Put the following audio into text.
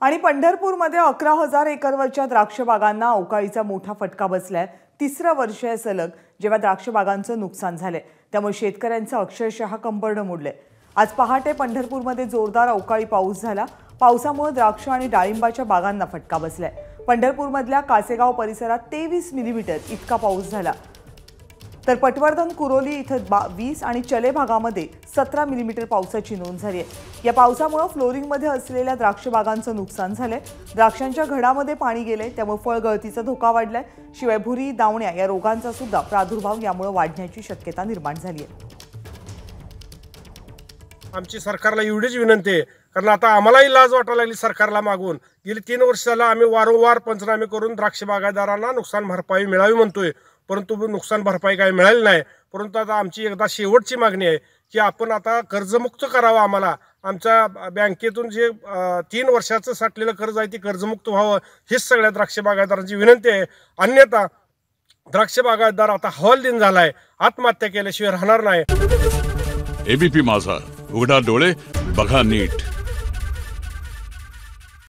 आणि पंढरपूरमध्ये अकरा हजार एकरवरच्या द्राक्षबागांना अवकाळीचा मोठा फटका बसलाय. तिसरं वर्ष आहे सलग जेव्हा द्राक्षबागांचं नुकसान झालंय. त्यामुळे शेतकऱ्यांचं अक्षरशः कंबरडं मोडलंय. आज पहाटे पंढरपूरमध्ये जोरदार अवकाळी पाऊस झाला. पावसामुळे द्राक्ष आणि डाळिंबाच्या बागांना फटका बसलाय. पंढरपूरमधल्या कासेगाव परिसरात तेवीस मिलीमीटर इतका पाऊस झाला. तर पटवर्धन कुरोली इथं बा वीस आणि चले भागामध्ये सतरा मिलीमीटर पावसाची नोंद झाली आहे. या पावसामुळे फ्लोरिंगमध्ये असलेल्या द्राक्ष बागांचं नुकसान झालंय. द्राक्षांच्या घडामध्ये पाणी गेले त्यामुळे फळगळतीचा धोका वाढलाय. शिवाय भुरी दावण्या या रोगांचा सुद्धा प्रादुर्भाव यामुळे वाढण्याची शक्यता निर्माण झाली आहे. आमची सरकारला एवढीच विनंती आहे कारण आता आम्हालाही लाज वाटायला लागली सरकारला मागून. गेली तीन वर्ष झालं आम्ही वारंवार पंचनामे करून द्राक्ष बागायतदारांना नुकसान भरपाई मिळावी म्हणतोय. परंतु नुकसान भरपाई काही मिळाली नाही. परंतु आता आमची एकदा शेवटची मागणी आहे की आपण आता कर्जमुक्त करावं आम्हाला. आमच्या बँकेतून जे तीन वर्षाचं साठलेलं कर्ज आहे ते कर्जमुक्त व्हावं हीच सगळ्या द्राक्ष बागायतदारांची विनंती आहे. अन्यथा द्राक्ष बागायतदार आता हवालदिन झालाय आत्महत्या केल्याशिवाय राहणार नाही. एबीपी माझा उघडा डोळे बघा नीट.